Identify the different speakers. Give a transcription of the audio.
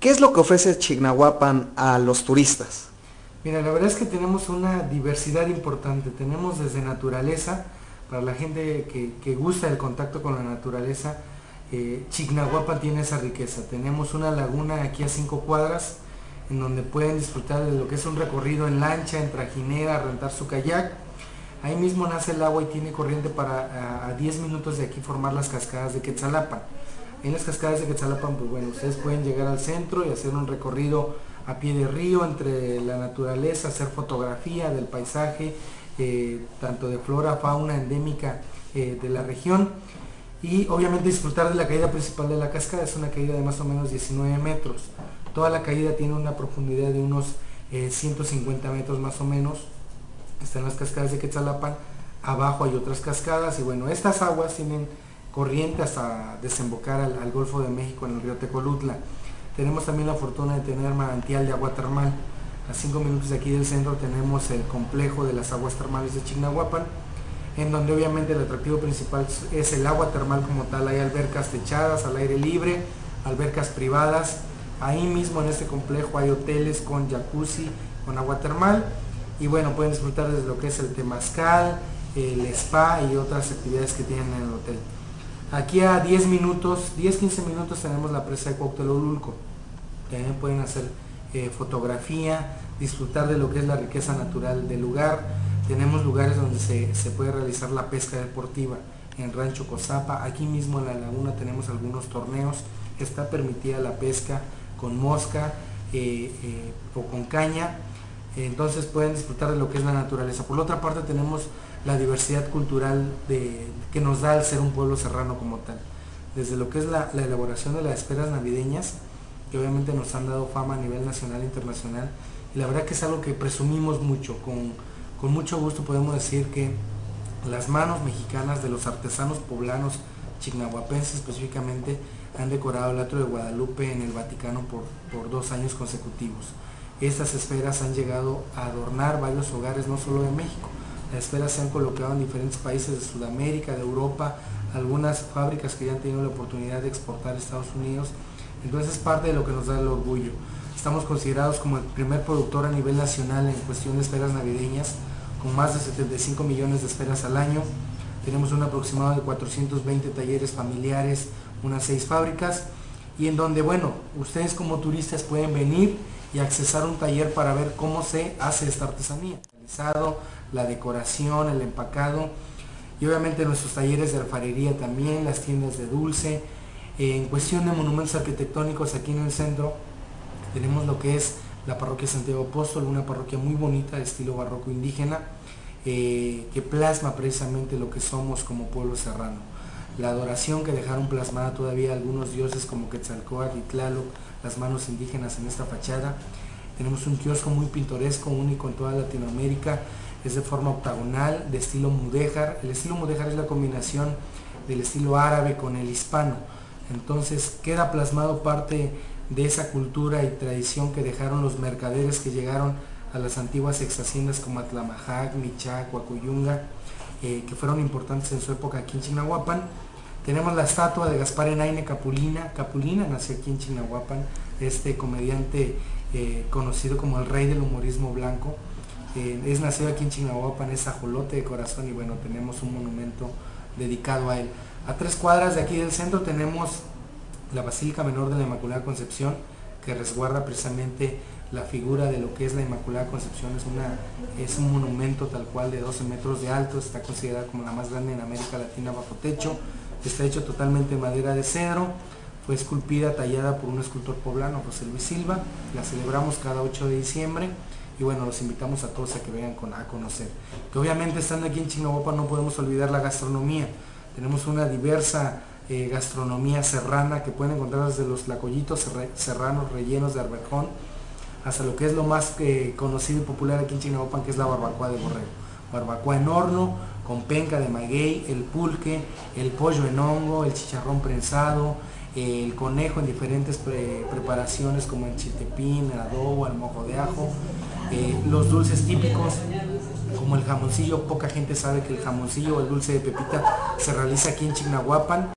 Speaker 1: ¿Qué es lo que ofrece Chignahuapan a los turistas?
Speaker 2: Mira, la verdad es que tenemos una diversidad importante. Tenemos desde naturaleza, para la gente que, gusta el contacto con la naturaleza, eh, Chignahuapan tiene esa riqueza. Tenemos una laguna aquí a cinco cuadras, en donde pueden disfrutar de lo que es un recorrido en lancha, en trajinera, rentar su kayak. Ahí mismo nace el agua y tiene corriente para a 10 minutos de aquí formar las cascadas de Quetzalapan. En las cascadas de Quetzalapan, pues bueno, ustedes pueden llegar al centro y hacer un recorrido a pie de río entre la naturaleza, hacer fotografía del paisaje, eh, tanto de flora, fauna endémica eh, de la región y obviamente disfrutar de la caída principal de la cascada, es una caída de más o menos 19 metros. Toda la caída tiene una profundidad de unos 150 eh, metros más o menos. Están las cascadas de Quetzalapan, abajo hay otras cascadas y bueno, estas aguas tienen corriente hasta desembocar al, Golfo de México en el río Tecolutla. Tenemos también la fortuna de tener manantial de agua termal. A 5 minutos de aquí del centro tenemos el complejo de las aguas termales de Chignahuapan, en donde obviamente el atractivo principal es el agua termal como tal. Hay albercas techadas al aire libre, albercas privadas, Ahí mismo en este complejo hay hoteles con jacuzzi, con agua termal y bueno, pueden disfrutar desde lo que es el temazcal, el spa y otras actividades que tienen en el hotel. Aquí a 10 minutos, 10-15 minutos tenemos la presa de Cuauhtelolulco. También pueden hacer eh, fotografía, disfrutar de lo que es la riqueza natural del lugar. Tenemos lugares donde se, se puede realizar la pesca deportiva en Rancho Cozapa. Aquí mismo en la laguna tenemos algunos torneos. Está permitida la pesca con mosca eh, eh, o con caña. Entonces pueden disfrutar de lo que es la naturaleza. Por otra parte tenemos la diversidad cultural de, que nos da el ser un pueblo serrano como tal. Desde lo que es la, elaboración de las esferas navideñas, que obviamente nos han dado fama a nivel nacional e internacional. Y la verdad que es algo que presumimos mucho. Con, con mucho gusto podemos decir que las manos mexicanas de los artesanos poblanos chignahuapenses específicamente han decorado el atrio de Guadalupe en el Vaticano por, por dos años consecutivos. Estas esferas han llegado a adornar varios hogares, no solo de México. Las esferas se han colocado en diferentes países de Sudamérica, de Europa, algunas fábricas que ya han tenido la oportunidad de exportar a Estados Unidos. Entonces es parte de lo que nos da el orgullo. Estamos considerados como el primer productor a nivel nacional en cuestión de esferas navideñas, con más de 75 millones de esferas al año. Tenemos un aproximado de 420 talleres familiares, unas seis fábricas y en donde, bueno, ustedes como turistas pueden venir y accesar un taller para ver cómo se hace esta artesanía. La decoración, el empacado y obviamente nuestros talleres de alfarería también, las tiendas de dulce. En cuestión de monumentos arquitectónicos aquí en el centro tenemos lo que es la parroquia Santiago Apóstol, una parroquia muy bonita de estilo barroco indígena eh, que plasma precisamente lo que somos como pueblo serrano la adoración que dejaron plasmada todavía algunos dioses como Quetzalcóatl y Tlaloc, las manos indígenas en esta fachada. Tenemos un kiosco muy pintoresco, único en toda Latinoamérica, es de forma octagonal, de estilo mudéjar. El estilo mudéjar es la combinación del estilo árabe con el hispano. Entonces queda plasmado parte de esa cultura y tradición que dejaron los mercaderes que llegaron a las antiguas ex haciendas como Atlamajac, Michac, Huacuyunga, eh, que fueron importantes en su época aquí en Chinahuapan. Tenemos la estatua de Gaspar Enaine Capulina. Capulina nació aquí en Chinahuapan, este comediante eh, conocido como el rey del humorismo blanco. Eh, es nacido aquí en Chinahuapan, es ajolote de corazón y bueno, tenemos un monumento dedicado a él. A tres cuadras de aquí del centro tenemos la Basílica Menor de la Inmaculada Concepción, que resguarda precisamente la figura de lo que es la Inmaculada Concepción. Es, una, es un monumento tal cual de 12 metros de alto, está considerada como la más grande en América Latina bajo techo está hecho totalmente de madera de cedro, fue esculpida, tallada por un escultor poblano, José Luis Silva, la celebramos cada 8 de diciembre y bueno, los invitamos a todos a que vengan a conocer. Que obviamente estando aquí en Chinahuapa no podemos olvidar la gastronomía, tenemos una diversa eh, gastronomía serrana que pueden encontrar desde los lacollitos serranos rellenos de arberjón hasta lo que es lo más eh, conocido y popular aquí en Chinahuapan, que es la barbacoa de borrego. Barbacoa en horno, con penca de maguey, el pulque, el pollo en hongo, el chicharrón prensado, el conejo en diferentes preparaciones como el chiltepín, el adobo, el mojo de ajo, eh, los dulces típicos como el jamoncillo, poca gente sabe que el jamoncillo o el dulce de pepita se realiza aquí en Chignahuapan.